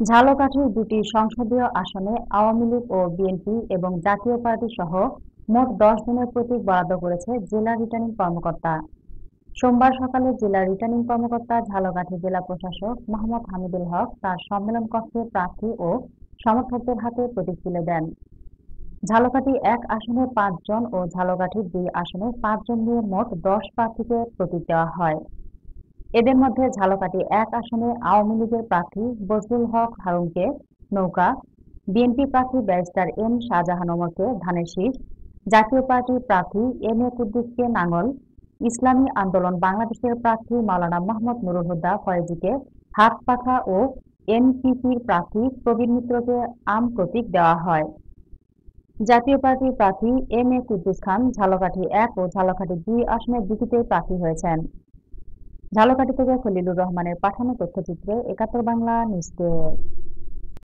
ঝালকাঠির দুটি সংসদীয় আসনে আওয়ামী লীগ ও বিএনপি এবং জাতীয় পার্টি সহ মোট দশ দিনের প্রতীক বরাদ্দ করেছে জেলা রিটার্নিং কর্মকর্তা। সোমবার সকালে জেলা রিটার্নিং কর্মকর্তা, ঝালকাঠি জেলা প্রশাসক মোহাম্মদ হামিদুল হক তার সম্মেলন কক্ষে প্রার্থী ও সমর্থকদের হাতে প্রতীক তুলে দেন। ঝালকাঠি এক আসনে পাঁচজন ও ঝালকাঠি দুই আসনে পাঁচজন নিয়ে মোট দশ প্রার্থীকে প্রতীক দেওয়া হয়। এদের মধ্যে ঝালকাঠি এক আসনে আওয়ামী লীগের প্রার্থী বজলুল হক হারুনকে নৌকা, বিএনপি প্রার্থী ব্যারিস্টার এম শাহজাহান ওমরকে ধানের শীষ, জাতীয় পার্টির প্রার্থী এম এ কুদ্দুসকে নাঙ্গল ইসলামী আন্দোলন বাংলাদেশের প্রার্থী মাওলানা মোহাম্মদ নুরুল হুদা ফয়েজিকে হাত পাখা ও এনপিপির প্রার্থী প্রবীণ মিত্রকে আম প্রতীক দেওয়া হয়। জাতীয় পার্টির প্রার্থী এম এ কুদ্দুস খান ঝালকাঠি এক ও ঝালকাঠি দুই আসনের দুটিতেই প্রার্থী হয়েছেন। ঝালকাঠি থেকে খলিলুর রহমানের পাঠানো তথ্যচিত্রে একাত্তর বাংলা নিউজ